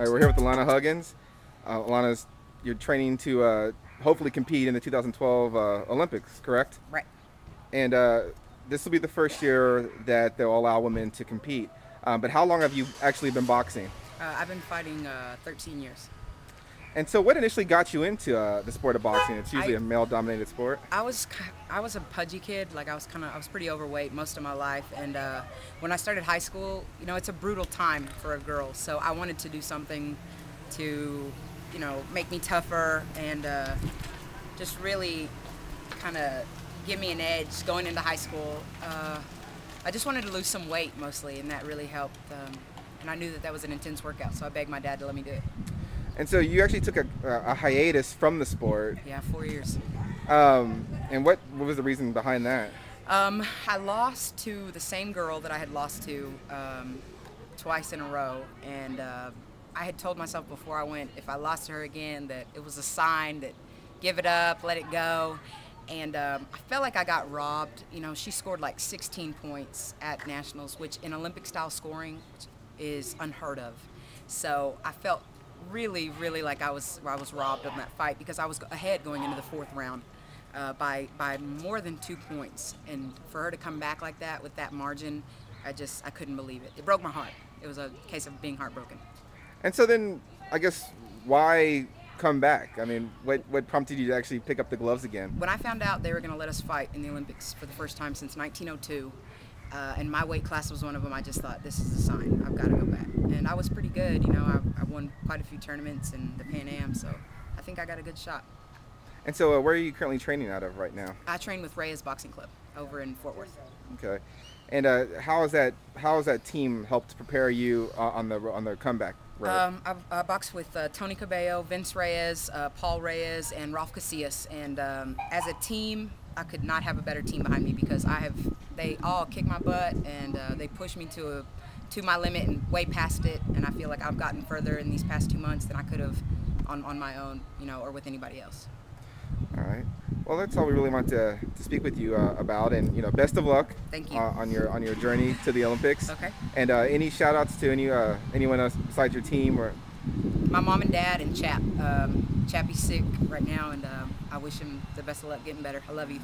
All right, we're here with Allana Huggins. Uh, Allana's, you're training to uh, hopefully compete in the 2012 uh, Olympics, correct? Right. And uh, this will be the first year that they'll allow women to compete. Um, but how long have you actually been boxing? Uh, I've been fighting uh, 13 years. And so, what initially got you into uh, the sport of boxing? It's usually I- a male-dominated sport. I was I was a pudgy kid. Like I was kind of I was pretty overweight most of my life. And uh, when I started high school, you know, it's a brutal time for a girl. So I wanted to do something to, you know, make me tougher and uh, just really kind of give me an edge going into high school. Uh, I just wanted to lose some weight mostly, and that really helped. Um, and I knew that that was an intense workout, so I begged my dad to let me do it. And so, you actually took a, a hiatus from the sport. Yeah, four years. Um, and what, what was the reason behind that? Um, I lost to the same girl that I had lost to um, twice in a row, and uh, I had told myself before I went, if I lost to her again, that it was a sign that give it up, let it go. And um, I felt like I got robbed. You know, she scored like 16 points at nationals, which in Olympic style scoring is unheard of. So I felt really, really like I was I was robbed of that fight because I was ahead going into the fourth round uh, by by more than two points, and for her to come back like that with that margin, I just I couldn't believe it. It broke my heart. It was a case of being heartbroken. And so then, I guess, why come back? I mean, what, what prompted you to actually pick up the gloves again? When I found out they were going to let us fight in the Olympics for the first time since 1902, uh, and my weight class was one of them, I just thought this is a sign. I've got to go back. And I was pretty good. You know, I, I won quite a few tournaments in the Pan Am, so I think I got a good shot. And so, uh, where are you currently training out of right now? I train with Reyes Boxing Club over in Fort Worth. Okay. And uh, how has that how has that team helped prepare you uh, on the on the comeback road? Um, I, I boxed with uh, Tony Cabello, Vince Reyes, uh, Paul Reyes, and Ralph Casillas. And um, as a team, I could not have a better team behind me because I have they all kick my butt and uh, they push me to a, to my limit and way past it. And I feel like I've gotten further in these past two months than I could have on, on my own, you know, or with anybody else. all right. Well, that's all we really want to, to speak with you uh, about, and you know, best of luck. Thank you. Uh, on your on your journey to the Olympics. Okay. And uh, any shout outs to any uh, anyone else besides your team or My mom and dad and Chap. Um, Chappie's sick right now, and um, I wish him the best of luck getting better. I love you.